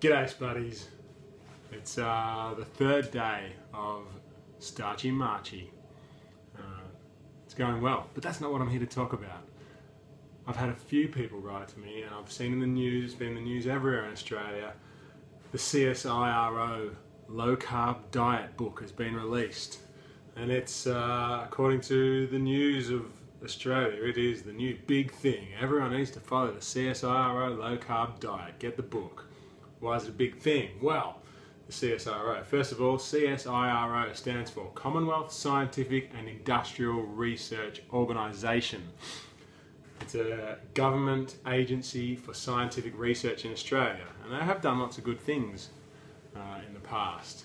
G'day, Spuddies. It's uh, the third day of Starchy Marchy. Uh, it's going well, but that's not what I'm here to talk about. I've had a few people write to me, and I've seen in the news, it's been in the news everywhere in Australia, the CSIRO low carb diet book has been released. And it's, uh, according to the news of Australia, it is the new big thing. Everyone needs to follow the CSIRO low carb diet. Get the book. Why is it a big thing? Well, the CSIRO. First of all, CSIRO stands for Commonwealth Scientific and Industrial Research Organisation. It's a government agency for scientific research in Australia, and they have done lots of good things uh, in the past.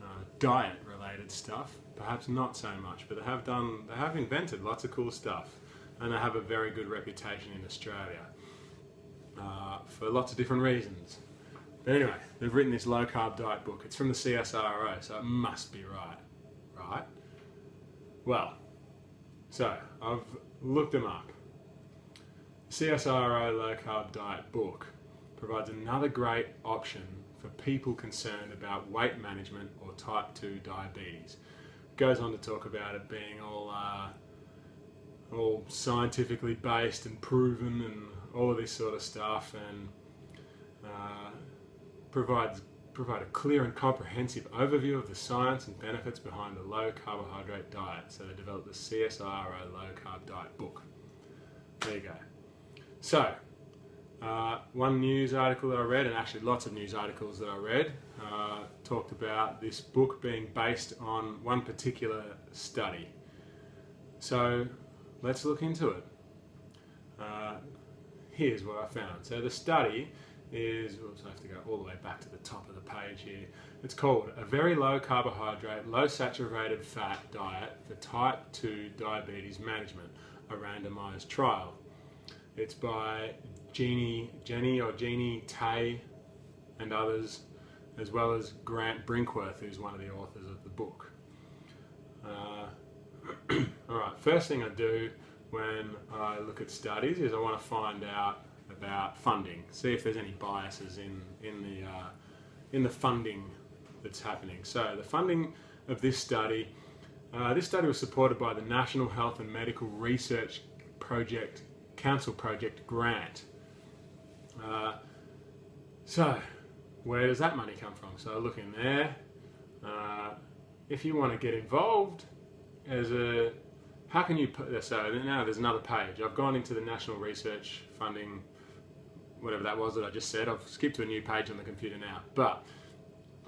Uh, diet related stuff, perhaps not so much, but they have done, they have invented lots of cool stuff, and they have a very good reputation in Australia uh, for lots of different reasons. But anyway, they've written this low carb diet book. It's from the CSIRO, so it must be right, right? Well, so I've looked them up. The CSIRO low carb diet book provides another great option for people concerned about weight management or type 2 diabetes. Goes on to talk about it being all uh, all scientifically based and proven and all of this sort of stuff and uh, provides provide a clear and comprehensive overview of the science and benefits behind the low carbohydrate diet. So they developed the CSIRO low carb diet book. There you go. So, uh, one news article that I read, and actually lots of news articles that I read, uh, talked about this book being based on one particular study. So, let's look into it. Uh, here's what I found. So, the study is, oops, I have to go all the way back to the top of the page here. It's called A Very Low Carbohydrate, Low Saturated Fat Diet for Type 2 Diabetes Management, a randomized trial. It's by Jeannie, Jenny or Jeannie Tay and others, as well as Grant Brinkworth, who's one of the authors of the book. Uh, all right, first thing I do when I look at studies is I want to find out about funding, see if there's any biases in, in, the, uh, in the funding that's happening. So the funding of this study, uh, this study was supported by the National Health and Medical Research Project Council Project grant. Uh, so, where does that money come from? So look in there. Uh, if you want to get involved as a, how can you put, this so now there's another page. I've gone into the National Research Funding, whatever that was that I just said. I've skipped to a new page on the computer now. But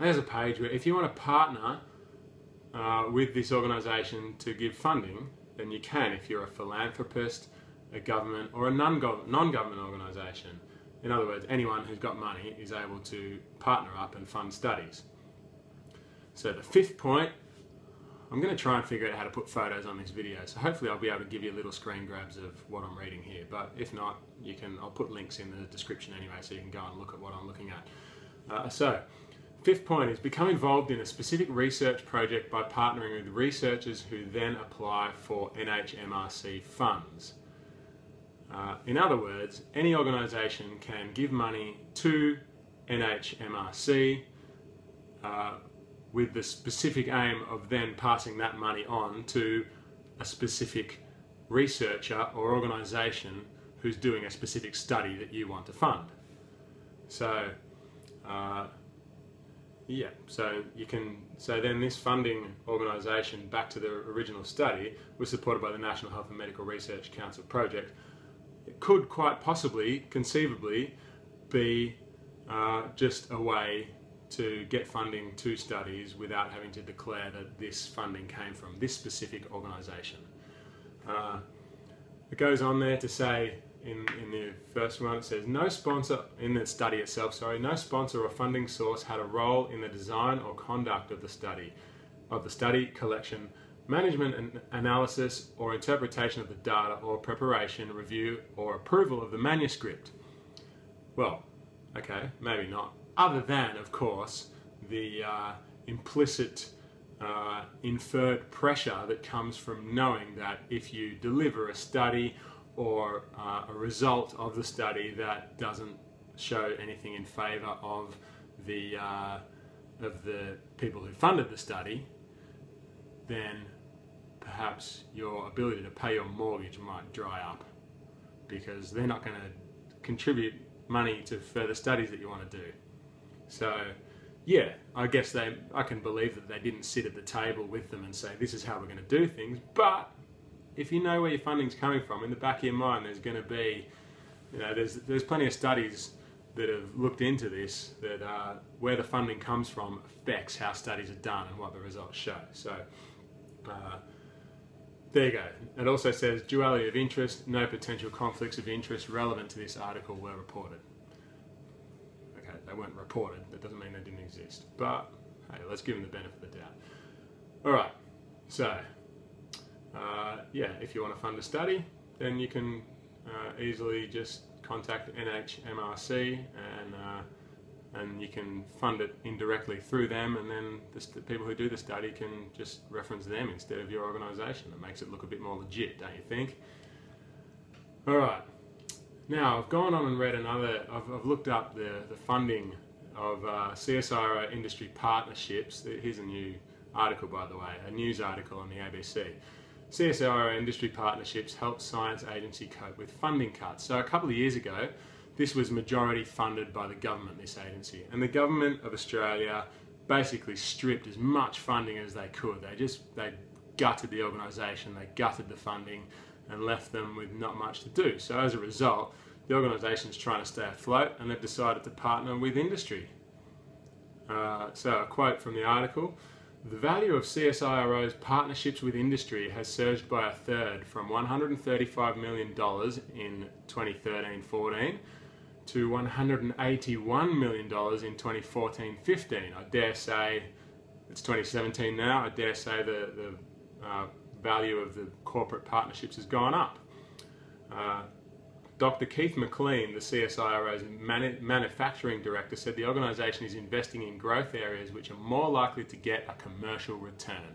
there's a page where if you want to partner uh, with this organisation to give funding, then you can if you're a philanthropist, a government or a non-government organisation. In other words, anyone who's got money is able to partner up and fund studies. So the fifth point, I'm going to try and figure out how to put photos on this video. So hopefully I'll be able to give you little screen grabs of what I'm reading here. But if not, you can. I'll put links in the description anyway, so you can go and look at what I'm looking at. Uh, so, fifth point is become involved in a specific research project by partnering with researchers who then apply for NHMRC funds. Uh, in other words, any organisation can give money to NHMRC uh, with the specific aim of then passing that money on to a specific researcher or organisation who's doing a specific study that you want to fund. So, uh, yeah, so you can, so then this funding organisation back to the original study was supported by the National Health and Medical Research Council project it could quite possibly, conceivably, be uh, just a way to get funding to studies without having to declare that this funding came from this specific organisation. Uh, it goes on there to say in, in the first one it says no sponsor in the study itself sorry no sponsor or funding source had a role in the design or conduct of the study of the study collection management and analysis or interpretation of the data or preparation, review or approval of the manuscript. Well, okay, maybe not. Other than, of course, the uh, implicit uh, inferred pressure that comes from knowing that if you deliver a study or uh, a result of the study that doesn't show anything in favour of the uh, of the people who funded the study, then perhaps your ability to pay your mortgage might dry up because they're not going to contribute money to further studies that you want to do. So, yeah, I guess they I can believe that they didn't sit at the table with them and say this is how we're going to do things, but if you know where your funding's coming from, in the back of your mind, there's going to be, you know, there's there's plenty of studies that have looked into this that uh, where the funding comes from affects how studies are done and what the results show. So. Uh, there you go. It also says duality of interest, no potential conflicts of interest relevant to this article were reported. They weren't reported. That doesn't mean they didn't exist. But hey, let's give them the benefit of the doubt. All right. So uh, yeah, if you want to fund a study, then you can uh, easily just contact NHMRC and uh, and you can fund it indirectly through them, and then the, people who do the study can just reference them instead of your organisation. That makes it look a bit more legit, don't you think? All right. Now I've gone on and read another. I've, I've looked up the the funding of uh, CSIRO industry partnerships. Here's a new article, by the way, a news article on the ABC. CSIRO industry partnerships help science agency cope with funding cuts. So a couple of years ago, this was majority funded by the government, this agency. And the government of Australia basically stripped as much funding as they could. They just, they gutted the organisation, they gutted the funding and left them with not much to do. So as a result, the organisation is trying to stay afloat and they've decided to partner with industry. Uh, so a quote from the article, the value of CSIRO's partnerships with industry has surged by a third from $135 million in 2013-14 to $181 million in 2014-15. I dare say, it's 2017 now, I dare say the, the uh, value of the corporate partnerships has gone up. Uh, Dr. Keith McLean, the CSIRO's manu manufacturing director, said the organisation is investing in growth areas which are more likely to get a commercial return.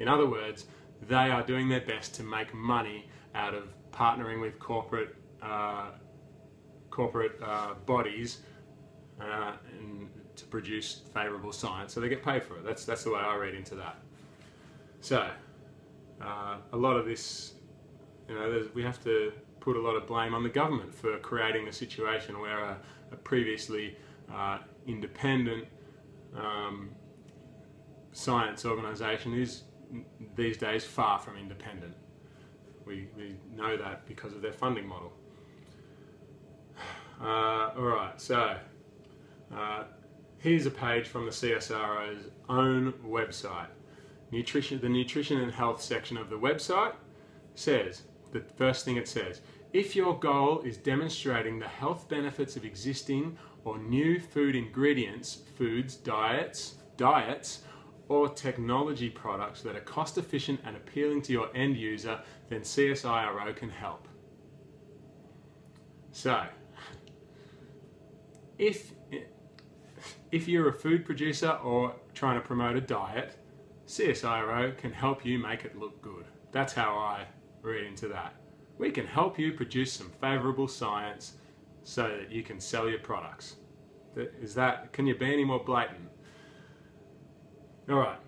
In other words, they are doing their best to make money out of partnering with corporate uh, corporate uh, bodies uh, to produce favourable science, so they get paid for it. That's that's the way I read into that. So, uh, a lot of this, you know, we have to put a lot of blame on the government for creating the situation where a, a previously uh, independent um, science organisation is these days far from independent. We, we know that because of their funding model. Uh, all right, so uh, here's a page from the CSIRO's own website. Nutrition, the nutrition and health section of the website says the first thing it says if your goal is demonstrating the health benefits of existing or new food ingredients, foods, diets, diets, or technology products that are cost efficient and appealing to your end user, then CSIRO can help. So, if, if you're a food producer or trying to promote a diet, CSIRO can help you make it look good. That's how I read into that. We can help you produce some favourable science so that you can sell your products. Is that, can you be any more blatant? All right,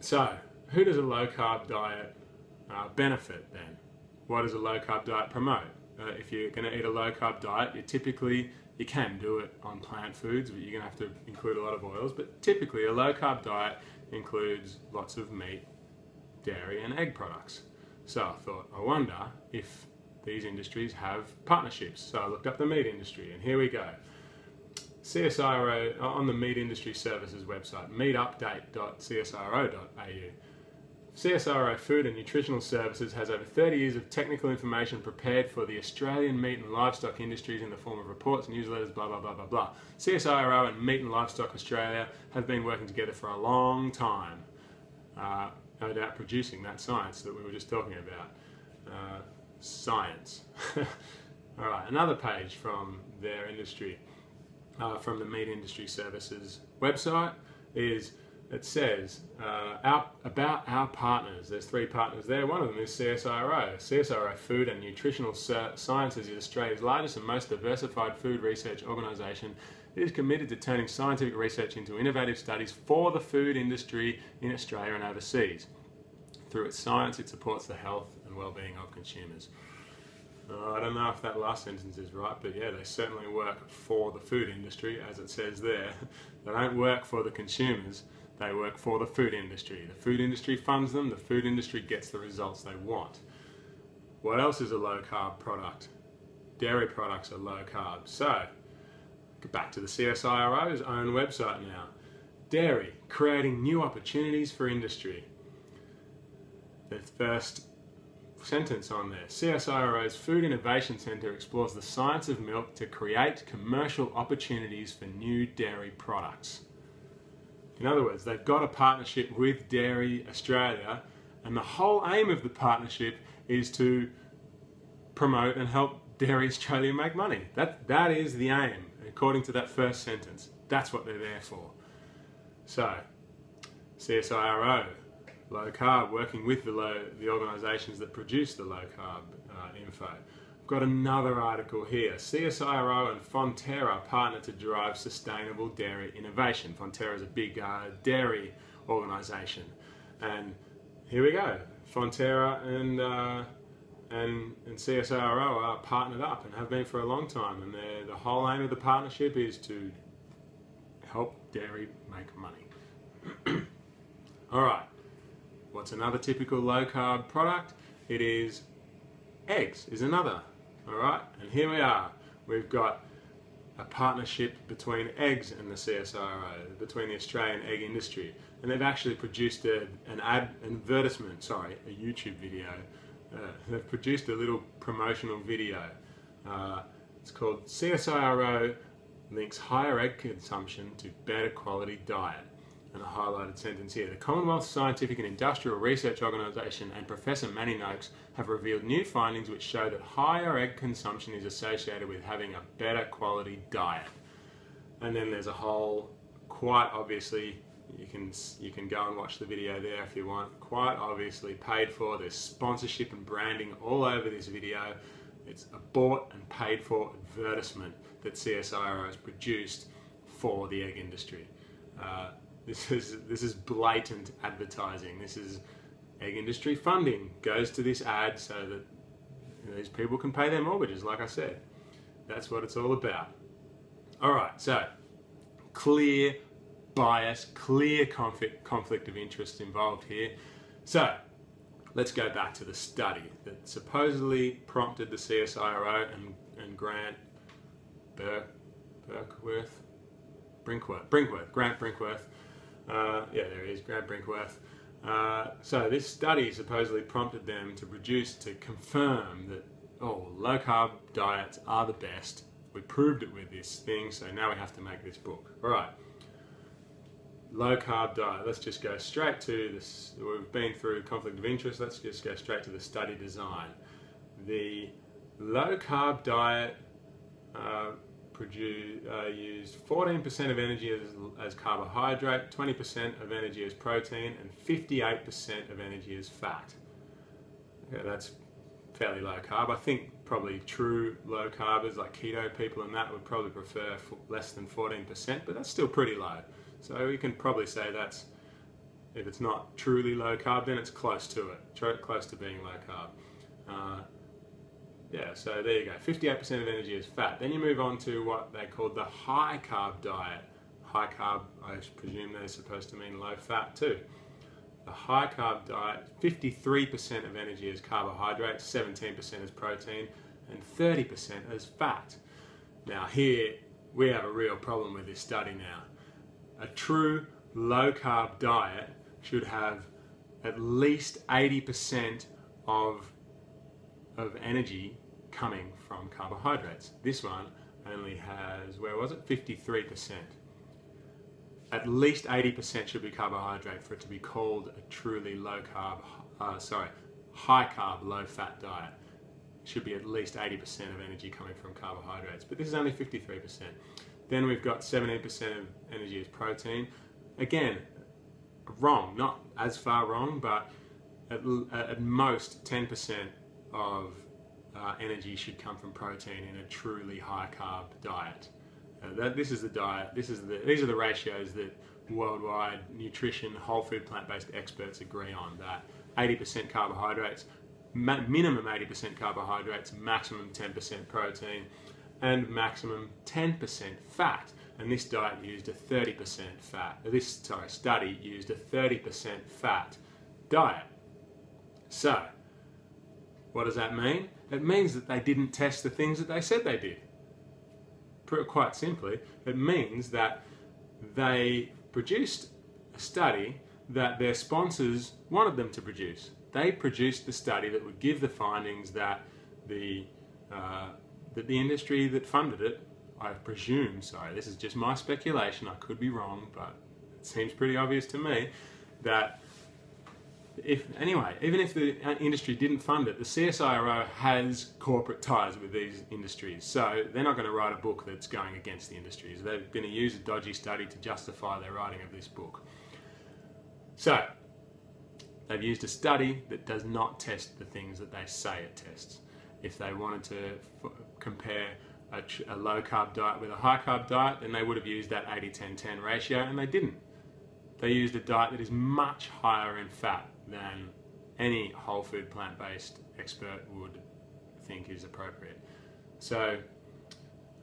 so who does a low carb diet uh, benefit then? What does a low carb diet promote? Uh, if you're going to eat a low carb diet, you typically, you can do it on plant foods, but you're going to have to include a lot of oils. But typically, a low carb diet includes lots of meat, dairy, and egg products. So I thought, I wonder if these industries have partnerships. So I looked up the meat industry, and here we go. CSIRO uh, on the Meat Industry Services website, meatupdate.csiro.au. CSIRO Food and Nutritional Services has over 30 years of technical information prepared for the Australian meat and livestock industries in the form of reports, newsletters, blah, blah, blah, blah, blah. CSIRO and Meat and Livestock Australia have been working together for a long time. Uh, no doubt producing that science that we were just talking about. Uh, science. All right, another page from their industry, uh, from the Meat Industry Services website, is it says uh, our, about our partners. There's three partners there. One of them is CSIRO. CSIRO Food and Nutritional Sciences is Australia's largest and most diversified food research organisation. It is committed to turning scientific research into innovative studies for the food industry in Australia and overseas. Through its science, it supports the health and well-being of consumers. Uh, I don't know if that last sentence is right, but yeah, they certainly work for the food industry, as it says there. they don't work for the consumers they work for the food industry. The food industry funds them, the food industry gets the results they want. What else is a low carb product? Dairy products are low carb. So, back to the CSIRO's own website now. Dairy, creating new opportunities for industry. The first sentence on there. CSIRO's Food Innovation Centre explores the science of milk to create commercial opportunities for new dairy products. In other words, they've got a partnership with Dairy Australia, and the whole aim of the partnership is to promote and help Dairy Australia make money. That, that is the aim, according to that first sentence. That's what they're there for. So, CSIRO, low carb, working with the, low, the organisations that produce the low carb uh, info got another article here. CSIRO and Fonterra partner to drive sustainable dairy innovation. Fonterra is a big uh, dairy organisation. And here we go. Fonterra and, uh, and, and CSIRO are partnered up and have been for a long time. And the whole aim of the partnership is to help dairy make money. All right. What's another typical low carb product? It is eggs is another all right, and here we are. We've got a partnership between eggs and the CSIRO, between the Australian egg industry, and they've actually produced a, an ad, advertisement, sorry, a YouTube video. Uh, they've produced a little promotional video. Uh, it's called CSIRO links higher egg consumption to better quality diet and a highlighted sentence here. The Commonwealth Scientific and Industrial Research Organisation and Professor Manny Noakes have revealed new findings which show that higher egg consumption is associated with having a better quality diet. And then there's a whole, quite obviously, you can you can go and watch the video there if you want. Quite obviously paid for. There's sponsorship and branding all over this video. It's a bought and paid for advertisement that CSIRO has produced for the egg industry. Uh, this is this is blatant advertising. This is egg industry funding goes to this ad so that these people can pay their mortgages. Like I said, that's what it's all about. All right, so clear bias, clear conflict conflict of interest involved here. So let's go back to the study that supposedly prompted the CSIRO and, and Grant Burke, Burkworth, Brinkworth, Brinkworth, Grant Brinkworth uh, yeah, there he is, Grant Brinkworth. Uh, so this study supposedly prompted them to produce to confirm that oh, low carb diets are the best. We proved it with this thing, so now we have to make this book. All right, low carb diet. Let's just go straight to this. We've been through conflict of interest. Let's just go straight to the study design. The low carb diet uh, produce, uh, used 14% of energy as, as carbohydrate, 20% of energy as protein, and 58% of energy as fat. Okay, that's fairly low carb. I think probably true low carbers like keto people and that would probably prefer less than 14%, but that's still pretty low. So we can probably say that's, if it's not truly low carb, then it's close to it, close to being low carb. Uh, yeah, so there you go. 58% of energy is fat. Then you move on to what they call the high carb diet. High carb, I presume they're supposed to mean low fat too. The high carb diet, 53% of energy is carbohydrates, 17% is protein, and 30% is fat. Now, here we have a real problem with this study now. A true low carb diet should have at least 80% of of energy coming from carbohydrates. This one only has, where was it, 53%. At least 80% should be carbohydrate for it to be called a truly low carb, uh, sorry, high carb, low fat diet. It should be at least 80% of energy coming from carbohydrates, but this is only 53%. Then we've got 17% of energy as protein. Again, wrong. Not as far wrong, but at, at most 10% of uh, energy should come from protein in a truly high carb diet. Uh, that, this is the diet. This is the. These are the ratios that worldwide nutrition, whole food, plant-based experts agree on. That 80% carbohydrates, ma- minimum 80% carbohydrates, maximum 10% protein, and maximum 10% fat. And this diet used a 30% fat. This sorry study used a 30% fat diet. So, what does that mean? It means that they didn't test the things that they said they did. Quite simply, it means that they produced a study that their sponsors wanted them to produce. They produced the study that would give the findings that the uh, that the industry that funded it, I presume, sorry, this is just my speculation, I could be wrong, but it seems pretty obvious to me that if anyway, even if the industry didn't fund it, the CSIRO has corporate ties with these industries, so they're not going to write a book that's going against the industries. They're going to use a dodgy study to justify their writing of this book. So they've used a study that does not test the things that they say it tests. If they wanted to compare a, a low carb diet with a high carb diet, then they would have used that 80 10 10 ratio, and they didn't. They used a diet that is much higher in fat than any whole food plant based expert would think is appropriate. So,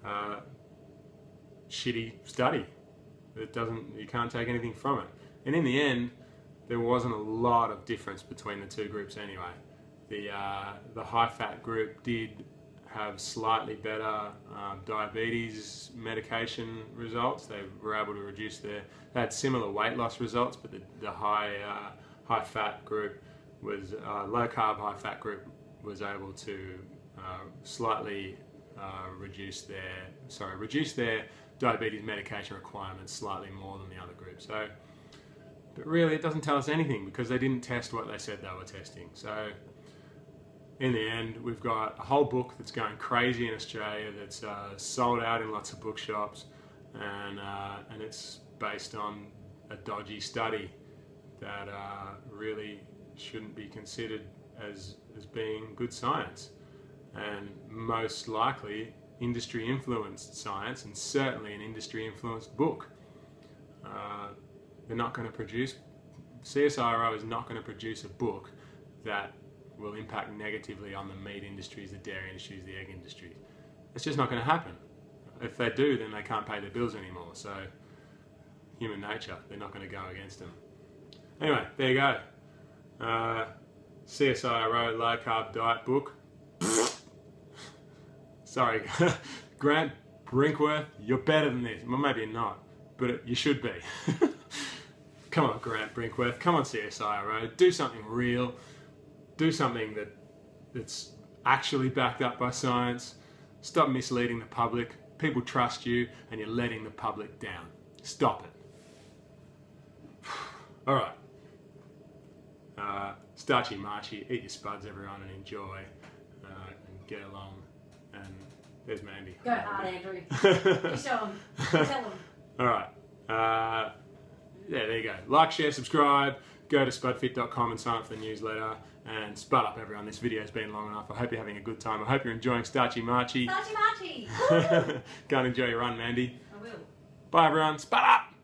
uh, shitty study. It doesn't, you can't take anything from it. And in the end, there wasn't a lot of difference between the two groups anyway. The, uh, the high fat group did have slightly better uh, diabetes medication results. They were able to reduce their, they had similar weight loss results, but the, the high uh, high fat group was uh, low carb high fat group was able to uh, slightly uh, reduce their sorry reduce their diabetes medication requirements slightly more than the other group. So, but really, it doesn't tell us anything because they didn't test what they said they were testing. So, in the end, we've got a whole book that's going crazy in Australia that's uh, sold out in lots of bookshops, and uh, and it's based on a dodgy study that uh, really shouldn't be considered as, as being good science. And most likely, industry influenced science, and certainly an industry influenced book. Uh, they're not going to produce, CSIRO is not going to produce a book that will impact negatively on the meat industries, the dairy industries, the egg industries. It's just not going to happen. If they do, then they can't pay their bills anymore. So, human nature, they're not going to go against them. Anyway, there you go. Uh, CSIRO low carb diet book. Sorry, Grant Brinkworth, you're better than this. Well, maybe not, but you should be. Come on, Grant Brinkworth. Come on, CSIRO. Do something real. Do something that that's actually backed up by science. Stop misleading the public. People trust you, and you're letting the public down. Stop it. All right. Uh, starchy marchy, eat your spuds, everyone, and enjoy uh, and get along. And there's Mandy. Go hard, Andrew. you show them. Tell them. All right. Uh, yeah, there you go. Like, share, subscribe. Go to spudfit.com and sign up for the newsletter. And spud up, everyone. This video's been long enough. I hope you're having a good time. I hope you're enjoying Starchy Marchy. Starchy Marchy. Go and enjoy your run, Mandy. I will. Bye, everyone. Spud up!